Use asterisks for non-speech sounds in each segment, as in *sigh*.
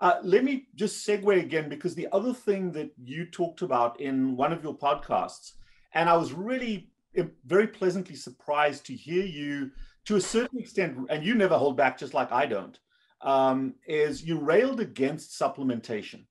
Uh, let me just segue again because the other thing that you talked about in one of your podcasts, and I was really very pleasantly surprised to hear you to a certain extent, and you never hold back, just like I don't, um, is you railed against supplementation.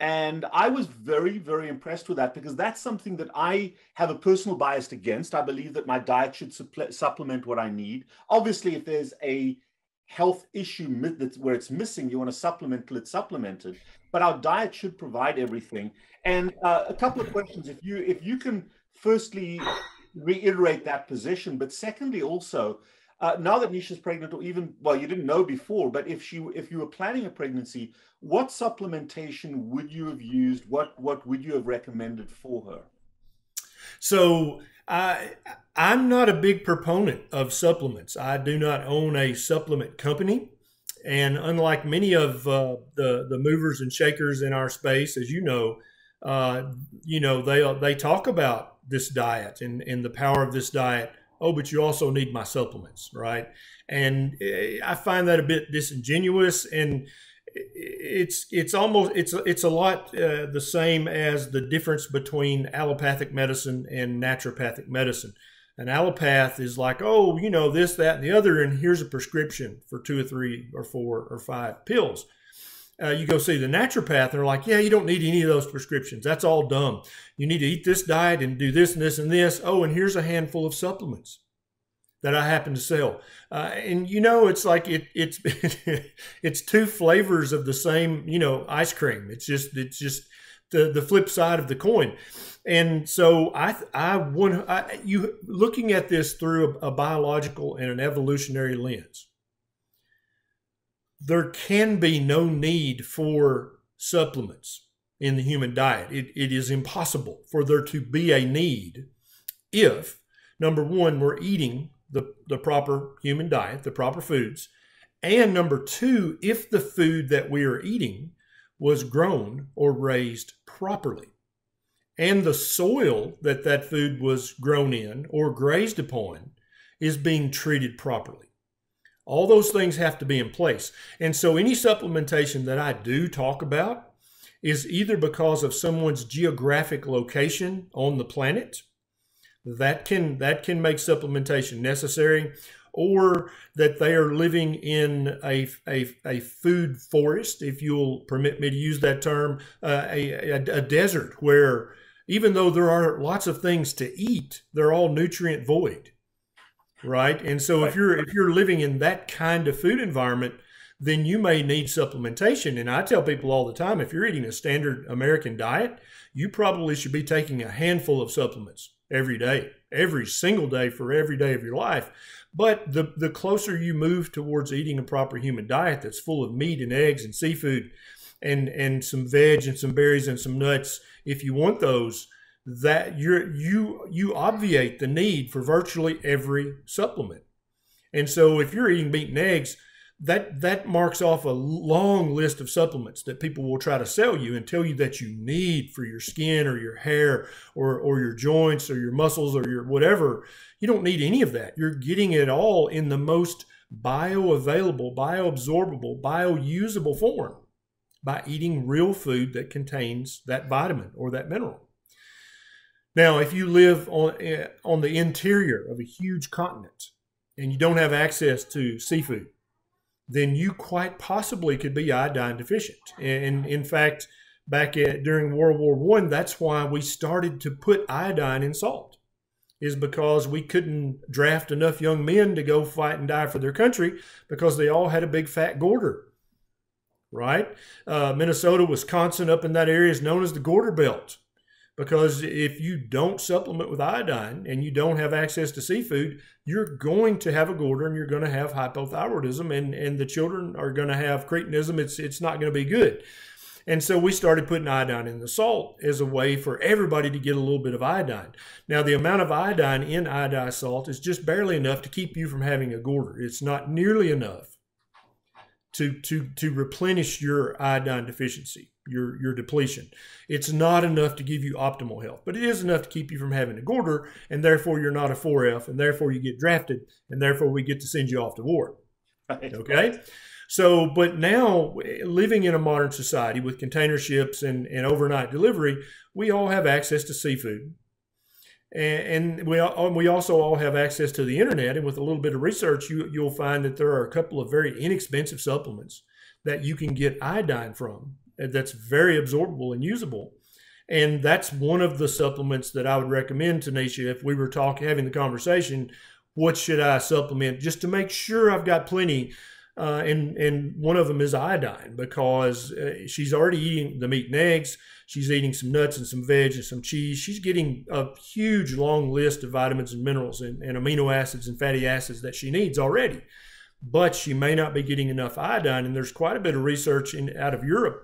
And I was very, very impressed with that because that's something that I have a personal bias against. I believe that my diet should supplement what I need. Obviously, if there's a health issue that's where it's missing, you want to supplement till it's supplemented. But our diet should provide everything. And uh, a couple of questions, if you if you can firstly reiterate that position, but secondly also uh, now that Neisha's pregnant, or even well, you didn't know before, but if she if you were planning a pregnancy, what supplementation would you have used? What what would you have recommended for her? So I I'm not a big proponent of supplements. I do not own a supplement company, and unlike many of uh, the the movers and shakers in our space, as you know, uh, you know they they talk about this diet and and the power of this diet oh, but you also need my supplements, right? And eh, I find that a bit disingenuous and it's it's almost it's it's a lot uh, the same as the difference between allopathic medicine and naturopathic medicine. An allopath is like, oh, you know, this, that, and the other, and here's a prescription for two or three or four or five pills. Uh, you go see the naturopath, and they're like, yeah, you don't need any of those prescriptions. That's all dumb. You need to eat this diet and do this and this and this. Oh, and here's a handful of supplements that I happen to sell. Uh, and you know, it's like it, it's *laughs* it's two flavors of the same, you know, ice cream. It's just it's just the the flip side of the coin. And so I I want I, you looking at this through a, a biological and an evolutionary lens there can be no need for supplements in the human diet. It, it is impossible for there to be a need if, number one, we're eating the, the proper human diet, the proper foods, and number two, if the food that we are eating was grown or raised properly, and the soil that that food was grown in or grazed upon is being treated properly. All those things have to be in place. And so any supplementation that I do talk about is either because of someone's geographic location on the planet, that can that can make supplementation necessary, or that they are living in a, a, a food forest, if you'll permit me to use that term, uh, a, a, a desert where even though there are lots of things to eat, they're all nutrient void right? And so if you're if you're living in that kind of food environment, then you may need supplementation. And I tell people all the time, if you're eating a standard American diet, you probably should be taking a handful of supplements every day, every single day for every day of your life. But the, the closer you move towards eating a proper human diet that's full of meat and eggs and seafood and, and some veg and some berries and some nuts, if you want those, that you're you you obviate the need for virtually every supplement. And so if you're eating meat and eggs, that that marks off a long list of supplements that people will try to sell you and tell you that you need for your skin or your hair or or your joints or your muscles or your whatever. You don't need any of that. You're getting it all in the most bioavailable, bioabsorbable, biousable form by eating real food that contains that vitamin or that mineral. Now, if you live on, eh, on the interior of a huge continent and you don't have access to seafood, then you quite possibly could be iodine deficient. And in fact, back at, during World War One, that's why we started to put iodine in salt, is because we couldn't draft enough young men to go fight and die for their country because they all had a big fat goiter. Right? Uh, Minnesota, Wisconsin, up in that area is known as the Goiter Belt because if you don't supplement with iodine and you don't have access to seafood, you're going to have a goiter and you're going to have hypothyroidism and, and the children are going to have cretinism. It's, it's not going to be good. And so we started putting iodine in the salt as a way for everybody to get a little bit of iodine. Now, the amount of iodine in iodized salt is just barely enough to keep you from having a goiter. It's not nearly enough to, to, to replenish your iodine deficiency your your depletion. It's not enough to give you optimal health, but it is enough to keep you from having a goiter, and therefore you're not a 4F, and therefore you get drafted, and therefore we get to send you off to war. Right. Okay. So, but now living in a modern society with container ships and, and overnight delivery, we all have access to seafood. And, we, um, we also all have access to the internet. And with a little bit of research, you, you'll find that there are a couple of very inexpensive supplements that you can get iodine from uh, that's very absorbable and usable. And that's one of the supplements that I would recommend, Tanisha, if we were talking, having the conversation, what should I supplement just to make sure I've got plenty? Uh, and and one of them is iodine because uh, she's already eating the meat and eggs. She's eating some nuts and some veg and some cheese. She's getting a huge long list of vitamins and minerals and, and amino acids and fatty acids that she needs already. But she may not be getting enough iodine. And there's quite a bit of research in out of Europe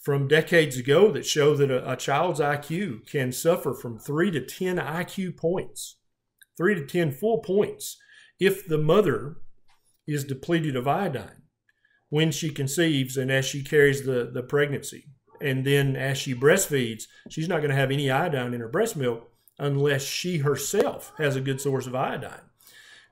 from decades ago that show that a, a, child's IQ can suffer from three to 10 IQ points, three to 10 full points, if the mother is depleted of iodine when she conceives and as she carries the, the pregnancy. And then as she breastfeeds, she's not going to have any iodine in her breast milk unless she herself has a good source of iodine.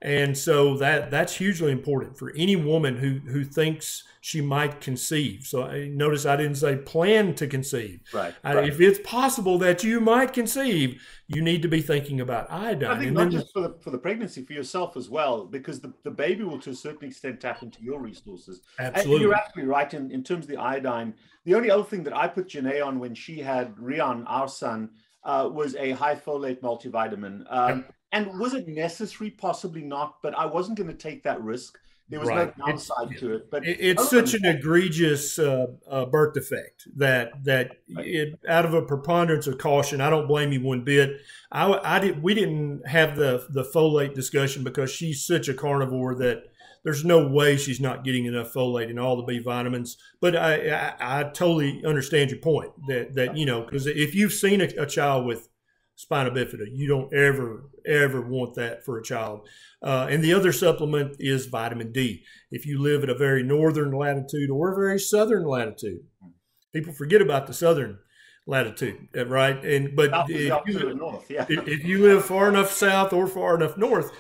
And so that that's hugely important for any woman who who thinks she might conceive. So I, notice I didn't say plan to conceive. Right, I, right. If it's possible that you might conceive, you need to be thinking about iodine. I think and not then, just for the for the pregnancy, for yourself as well, because the, the baby will to a certain extent tap into your resources. absolutely. And you're absolutely right in, in terms of the iodine. The only other thing that I put Janae on when she had Rian, our son, uh, was a high folate multivitamin. Um, Yep. And was it necessary? Possibly not, but I wasn't going to take that risk. There was Right. no downside to it. But It- it's such an egregious uh, uh, birth defect that that Right. it, out of a preponderance of caution, I don't blame you one bit. I, I did we didn't have the the folate discussion because she's such a carnivore that there's no way she's not getting enough folate and all the B vitamins. But I I, I totally understand your point that that you know because if you've seen a, a child with spina bifida, you don't ever ever want that for a child. Uh, and the other supplement is vitamin D. If you live at a very northern latitude or a very southern latitude, people forget about the southern latitude, uh, right? And but if you, north. Yeah. if you live far enough south or far enough north,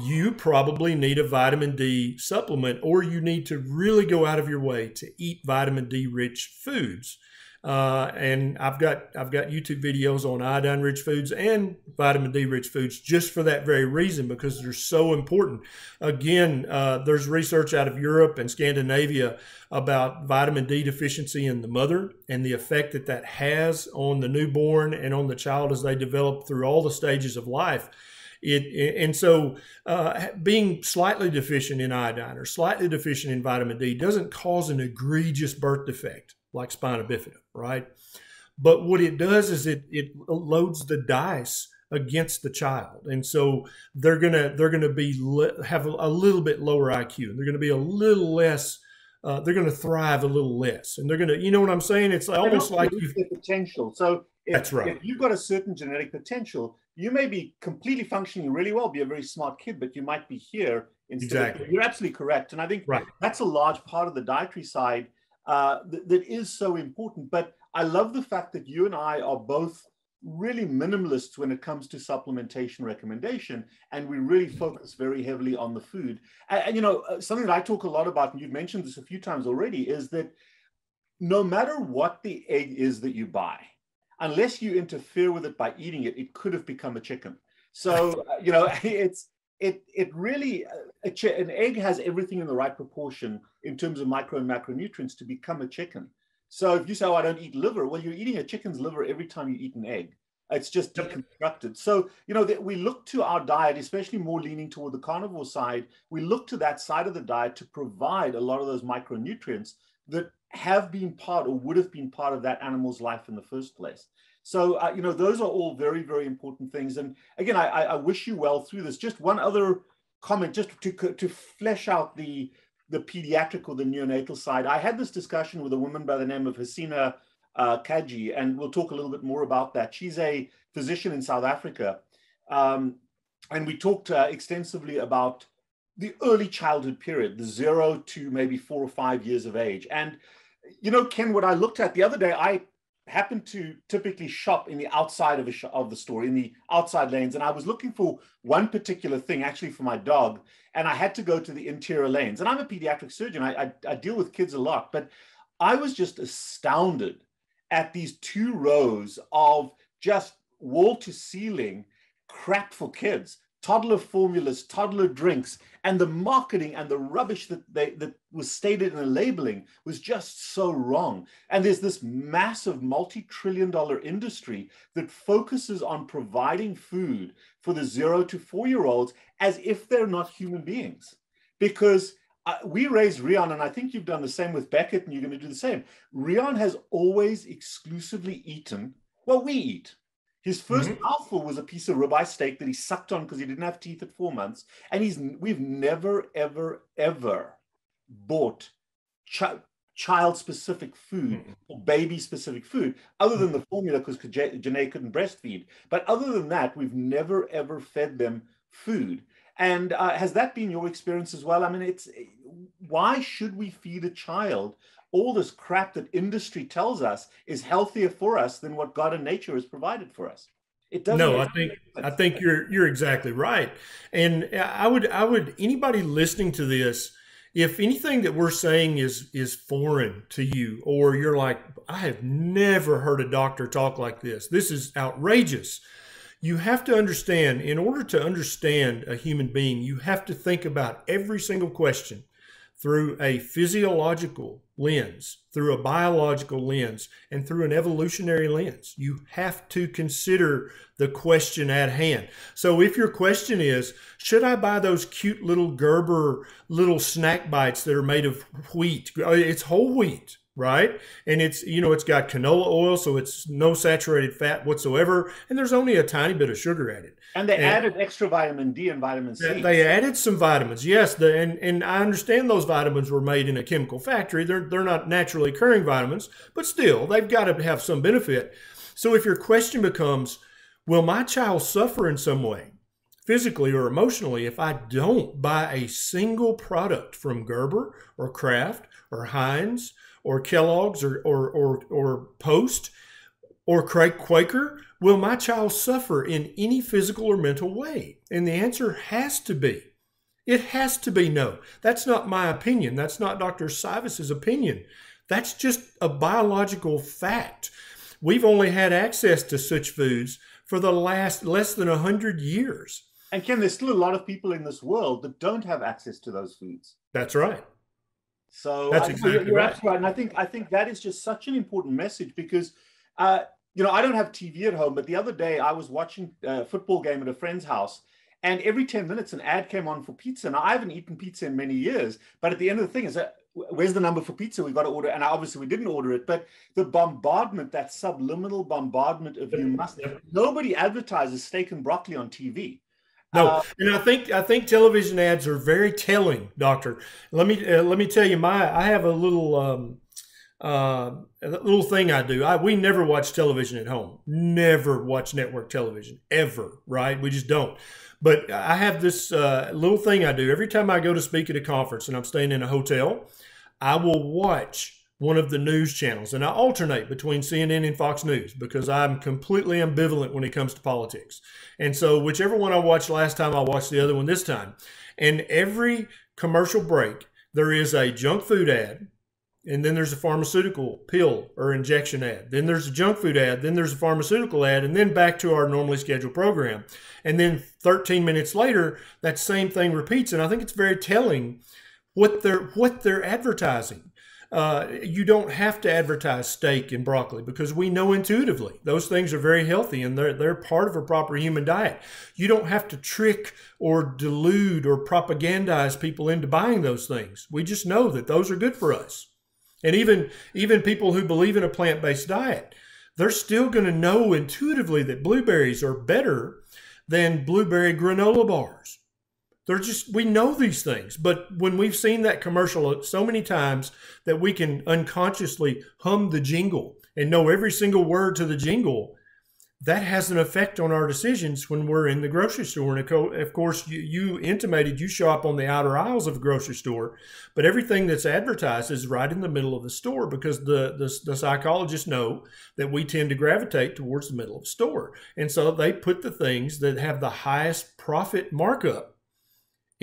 you probably need a vitamin D supplement, or you need to really go out of your way to eat vitamin D rich foods. Uh, and I've got I've got YouTube videos on iodine rich foods and vitamin D rich foods just for that very reason because they're so important. Again, uh, there's research out of Europe and Scandinavia about vitamin D deficiency in the mother and the effect that that has on the newborn and on the child as they develop through all the stages of life. It, and so uh, being slightly deficient in iodine or slightly deficient in vitamin D doesn't cause an egregious birth defect like spina bifida, right? But what it does is it it loads the dice against the child, and so they're gonna they're gonna be have a, little bit lower IQ, and they're gonna be a little less. Uh, they're going to thrive a little less, and they're going to, you know what I'm saying? It's almost like you. their potential. So if, That's right. if you've got a certain genetic potential, you may be completely functioning really well, be a very smart kid, but you might be here instead. Exactly. Of, you're absolutely correct, and I think Right. that's a large part of the dietary side uh, th- that is so important. But I love the fact that you and I are both really minimalists when it comes to supplementation recommendation, and we really focus very heavily on the food. And, and, you know, uh, something that I talk a lot about, and you've mentioned this a few times already, is that no matter what the egg is that you buy, unless you interfere with it by eating it, it could have become a chicken. So uh, you know, *laughs* it's it it really uh, chi- an egg has everything in the right proportion in terms of micro and macronutrients to become a chicken. So if you say, "Oh, I don't eat liver," well, you're eating a chicken's liver every time you eat an egg. It's just deconstructed. So you know that we look to our diet, especially more leaning toward the carnivore side. We look to that side of the diet to provide a lot of those micronutrients that have been part or would have been part of that animal's life in the first place. So, uh, you know, those are all very, very important things. And again, I, I wish you well through this. Just one other comment, just to, to flesh out the, the pediatric or the neonatal side. I had this discussion with a woman by the name of Hasina uh, Kaji, and we'll talk a little bit more about that. She's a physician in South Africa. Um, and we talked uh, extensively about the early childhood period, the zero to maybe four or five years of age. And, you know, Ken, what I looked at the other day, I happen to typically shop in the outside of, a of the store, in the outside lanes. And I was looking for one particular thing, actually for my dog, and I had to go to the interior lanes. And I'm a pediatric surgeon, I, I, I deal with kids a lot, but I was just astounded at these two rows of just wall to ceiling crap for kids toddler formulas, toddler drinks, and the marketing and the rubbish that they that was stated in the labeling was just so wrong. And there's this massive multi-trillion dollar industry that focuses on providing food for the zero to four-year-olds as if they're not human beings. Because uh, we raised Rion, and I think you've done the same with Beckett, and you're going to do the same. Rion has always exclusively eaten what we eat. His 1st mm-hmm. mouthful was a piece of ribeye steak that he sucked on because he didn't have teeth at four months. And he's we've never, ever, ever bought ch- child specific food mm-hmm. or baby specific food, other than the formula because Janae couldn't breastfeed. But other than that, we've never, ever fed them food. And uh, has that been your experience as well? I mean, it's why should we feed a child all this crap that industry tells us is healthier for us than what God and nature has provided for us. It doesn't. No, I think I think you're you're exactly right. And I would I would anybody listening to this, if anything that we're saying is is foreign to you, or you're like, I have never heard a doctor talk like this. This is outrageous. You have to understand, in order to understand a human being, you have to think about every single question through a physiological lens, through a biological lens, and through an evolutionary lens. You have to consider the question at hand. So if your question is, should I buy those cute little Gerber little snack bites that are made of wheat? It's whole wheat right? And it's, you know, it's got canola oil, so it's no saturated fat whatsoever. And there's only a tiny bit of sugar added. And they and added extra vitamin D and vitamin C. They added some vitamins, yes. The, and, and I understand those vitamins were made in a chemical factory. They're, they're not naturally occurring vitamins, but still, they've got to have some benefit. So if your question becomes, will my child suffer in some way? Physically or emotionally if I don't buy a single product from Gerber or Kraft or Heinz or Kellogg's or, or, or, or Post or Craig Quaker? Will my child suffer in any physical or mental way? And the answer has to be. It has to be no. That's not my opinion. That's not Dr. Cywes's opinion. That's just a biological fact. We've only had access to such foods for the last less than 100 years. And Ken, there's still a lot of people in this world that don't have access to those foods. That's right. So that's exactly you're right. absolutely right. And I think I think that is just such an important message because uh, you know I don't have TV at home, but the other day I was watching a football game at a friend's house, and every 10 minutes an ad came on for pizza. Now I haven't eaten pizza in many years, but at the end of the thing is that where's the number for pizza? we've got to order, and obviously we didn't order it. But the bombardment, that subliminal bombardment of you must. Nobody advertises steak and broccoli on TV. No, uh, and I think I think television ads are very telling, Doctor. Let me uh, let me tell you, my I have a little um, uh, a little thing I do. I we never watch television at home. Never watch network television ever. Right? We just don't. But I have this uh, little thing I do every time I go to speak at a conference and I'm staying in a hotel. I will watch one of the news channels, and I alternate between CNN and Fox News because I'm completely ambivalent when it comes to politics. And so, whichever one I watched last time, I'll watch the other one this time. And every commercial break, there is a junk food ad, and then there's a pharmaceutical pill or injection ad. Then there's a junk food ad, then there's a pharmaceutical ad, and then back to our normally scheduled program. And then 13 minutes later, that same thing repeats. And I think it's very telling what they're what they're advertising uh, you don't have to advertise steak and broccoli because we know intuitively those things are very healthy and they're, they're part of a proper human diet. You don't have to trick or delude or propagandize people into buying those things. We just know that those are good for us. And even, even people who believe in a plant based diet, they're still going to know intuitively that blueberries are better than blueberry granola bars they're just, we know these things. But when we've seen that commercial uh, so many times that we can unconsciously hum the jingle and know every single word to the jingle, that has an effect on our decisions when we're in the grocery store. And of course, you, you, intimated you shop on the outer aisles of a grocery store, but everything that's advertised is right in the middle of the store because the, the, the psychologists know that we tend to gravitate towards the middle of the store. And so they put the things that have the highest profit markup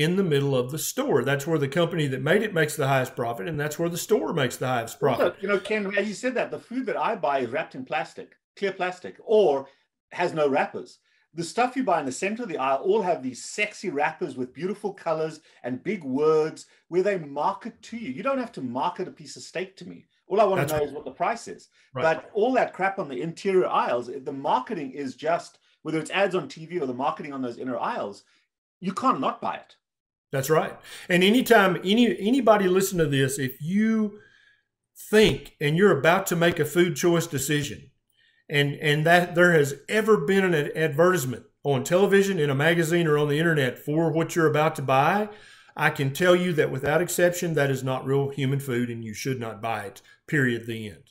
in the middle of the store. That's where the company that made it makes the highest profit, and that's where the store makes the highest profit. Also, you know, Ken, as you said that, the food that I buy is wrapped in plastic clear plastic or has no wrappers. The stuff you buy in the center of the aisle all have these sexy wrappers with beautiful colors and big words where they market to you. You don't have to market a piece of steak to me. All I want That's to know right. is what the price is. Right. But all that crap on the interior aisles, eh, the marketing is just whether it's ads on TV or the marketing on those inner aisles, you can't not buy it. That's right. And anytime any anybody listen to this, if you think and you're about to make a food choice decision and and that there has ever been an advertisement on television in a magazine or on the internet for what you're about to buy i can tell you that without exception that is not real human food and you should not buy it period the end